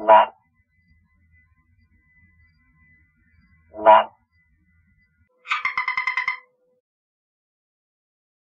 less